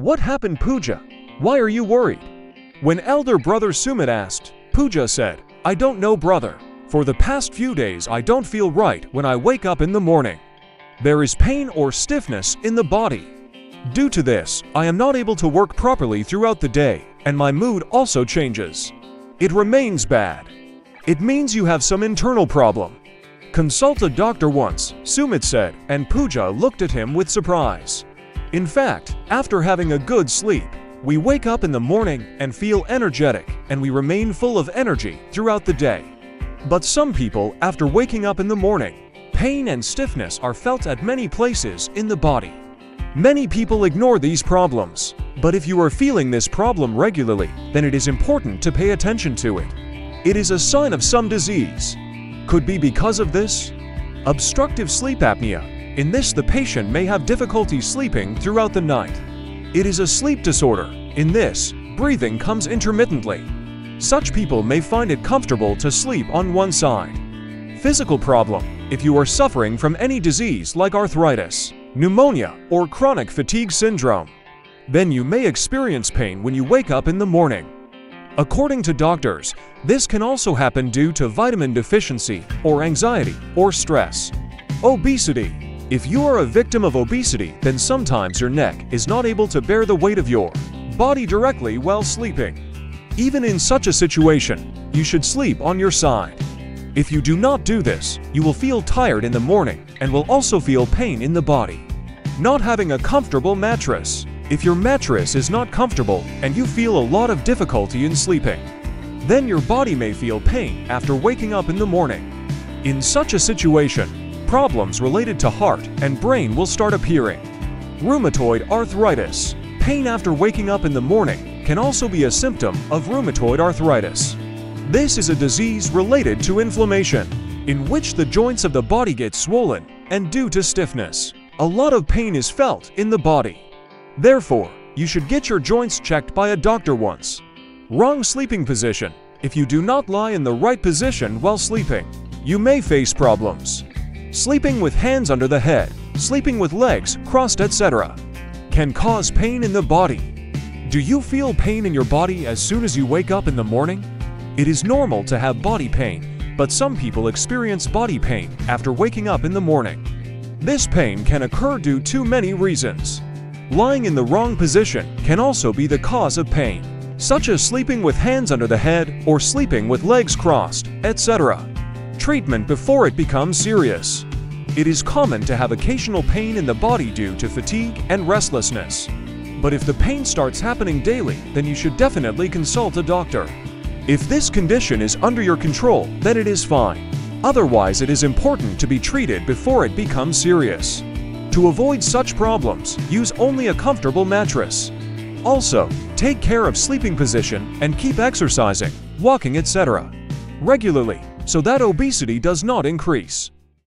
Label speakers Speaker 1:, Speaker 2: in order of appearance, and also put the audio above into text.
Speaker 1: What happened, Pooja? Why are you worried? When elder brother Sumit asked, Pooja said, I don't know, brother. For the past few days, I don't feel right when I wake up in the morning. There is pain or stiffness in the body. Due to this, I am not able to work properly throughout the day, and my mood also changes. It remains bad. It means you have some internal problem. Consult a doctor once, Sumit said, and Pooja looked at him with surprise. In fact, after having a good sleep, we wake up in the morning and feel energetic, and we remain full of energy throughout the day. But some people, after waking up in the morning, pain and stiffness are felt at many places in the body. Many people ignore these problems, but if you are feeling this problem regularly, then it is important to pay attention to it. It is a sign of some disease, could be because of this. Obstructive sleep apnea. In this, the patient may have difficulty sleeping throughout the night. It is a sleep disorder. In this, breathing comes intermittently. Such people may find it comfortable to sleep on one side. Physical problem. If you are suffering from any disease like arthritis, pneumonia, or chronic fatigue syndrome, then you may experience pain when you wake up in the morning. According to doctors, this can also happen due to vitamin deficiency or anxiety or stress. Obesity. If you are a victim of obesity, then sometimes your neck is not able to bear the weight of your body directly while sleeping. Even in such a situation, you should sleep on your side. If you do not do this, you will feel tired in the morning and will also feel pain in the body. Not having a comfortable mattress. If your mattress is not comfortable and you feel a lot of difficulty in sleeping, then your body may feel pain after waking up in the morning. In such a situation, problems related to heart and brain will start appearing. Rheumatoid arthritis. Pain after waking up in the morning can also be a symptom of rheumatoid arthritis. This is a disease related to inflammation, in which the joints of the body get swollen and due to stiffness, a lot of pain is felt in the body. Therefore, you should get your joints checked by a doctor once. Wrong sleeping position. If you do not lie in the right position while sleeping, you may face problems. Sleeping with hands under the head, sleeping with legs crossed, etc., can cause pain in the body. Do you feel pain in your body as soon as you wake up in the morning? It is normal to have body pain, but some people experience body pain after waking up in the morning. This pain can occur due to many reasons. Lying in the wrong position can also be the cause of pain, such as sleeping with hands under the head or sleeping with legs crossed, etc. Treatment before it becomes serious. It is common to have occasional pain in the body due to fatigue and restlessness. But if the pain starts happening daily, then you should definitely consult a doctor. If this condition is under your control, then it is fine. Otherwise, it is important to be treated before it becomes serious. To avoid such problems, use only a comfortable mattress. Also, take care of sleeping position and keep exercising, walking etc. regularly so that obesity does not increase.